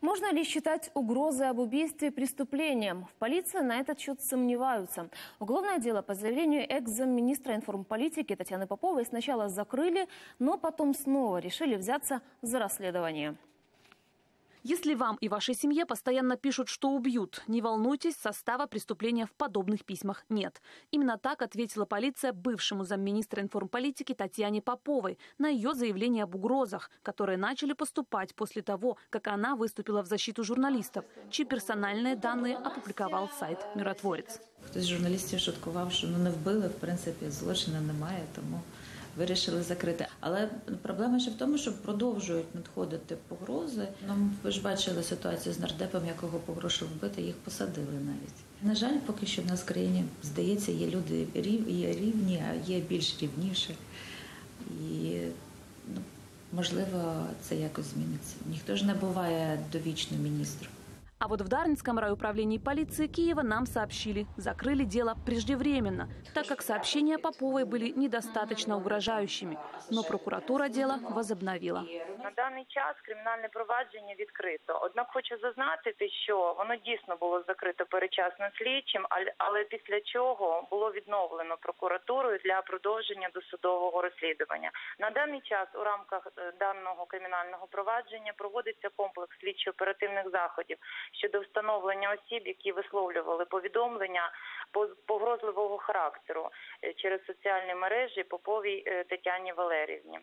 Можно ли считать угрозы об убийстве преступлением? В полиции на этот счет сомневаются. Уголовное дело по заявлению экс-замминистра информполитики Татьяны Поповой сначала закрыли, но потом снова решили взяться за расследование. Если вам и вашей семье постоянно пишут, что убьют, не волнуйтесь, состава преступления в подобных письмах нет. Именно так ответила полиция бывшему замминистра информполитики Татьяне Поповой на ее заявление об угрозах, которые начали поступать после того, как она выступила в защиту журналистов, чьи персональные данные опубликовал сайт «Миротворец». Хтось з журналістів шуткував, що ну не вбили, в принципі, злочину немає, тому вирішили закрити. Але проблема ще в тому, що продовжують надходити погрози. Ну, ви ж бачили ситуацію з нардепом, якого погрожував вбити, їх посадили навіть. На жаль, поки що в нас в країні здається, є люди є рівні, а є більш рівніші. І ну, можливо, це якось зміниться. Ніхто ж не буває довічно міністром. А вот в Дарницком райуправлении полиции Киева нам сообщили, закрыли дело преждевременно, так как сообщения Поповой были недостаточно угрожающими. Но прокуратура дело возобновила. На даний час кримінальне провадження відкрито. Однак хочу зазначити, що воно дійсно було закрито перечасно слідчим, але- після чого було відновлено прокуратурою для продовження досудового розслідування. На даний час у рамках е, даного кримінального провадження проводиться комплекс слідчо-оперативних заходів щодо встановлення осіб, які висловлювали повідомлення по- погрозливого характеру е, через соціальні мережі Поповій е, Тетяні Валерівні.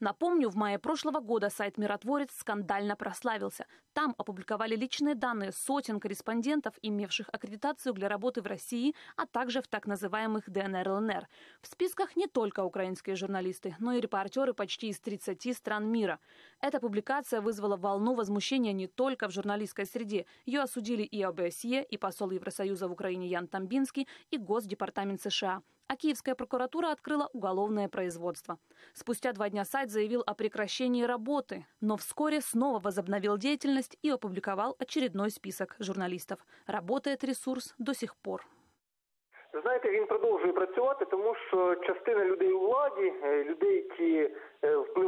Напомню, в мае прошлого года сайт «Миротворец» скандально прославился. Там опубликовали личные данные сотен корреспондентов, имевших аккредитацию для работы в России, а также в так называемых ДНР ЛНР. В списках не только украинские журналисты, но и репортеры почти из 30 стран мира. Эта публикация вызвала волну возмущения не только в журналистской среде. Ее осудили и ОБСЕ, и посол Евросоюза в Украине Ян Тамбинский, и Госдепартамент США а Киевская прокуратура открыла уголовное производство. Спустя два дня сайт заявил о прекращении работы, но вскоре снова возобновил деятельность и опубликовал очередной список журналистов. Работает ресурс до сих пор. Знаєте, він продовжує працювати, тому що частина людей у владі, е, людей, які е, впливають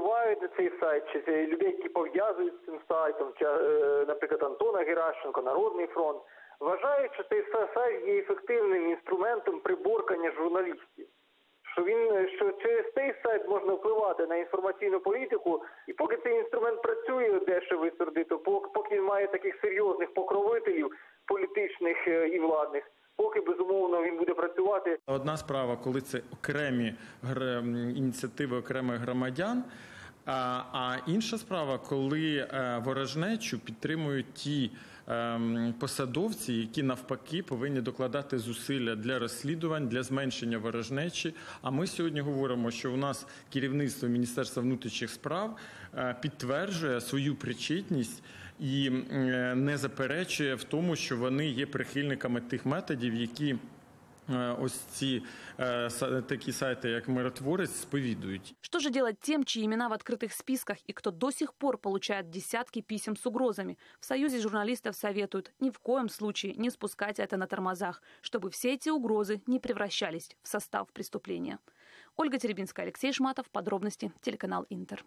на цей сайт, чи людей, які пов'язують з цим сайтом, чи, е, наприклад, Антона Геращенко, Народний фронт, вважають, що цей сайт є ефективним інструментом приборкання журналістів. Що він що через цей сайт можна впливати на інформаційну політику, і поки цей інструмент працює дешево і сердито, поки він має таких серйозних покровителів політичних е, і владних, поки безумовно він буде працювати. Одна справа, коли це окремі ініціативи окремих громадян. А, інша справа, коли е, ворожнечу підтримують ті ем, посадовці, які навпаки повинні докладати зусилля для розслідувань, для зменшення ворожнечі. А ми сьогодні говоримо, що у нас керівництво Міністерства внутрішніх справ е, підтверджує свою причетність і е, не заперечує в тому, що вони є прихильниками тих методів, які ось ці е, са- такі сайти, як миротворець, сповідують. Что же делать тем, чьи имена в открытых списках и кто до сих пор получает десятки писем с угрозами? В Союзе журналистов советуют ни в коем случае не спускать это на тормозах, чтобы все эти угрозы не превращались в состав преступления. Ольга Теребинская, Алексей Шматов. Подробности. Телеканал Интер.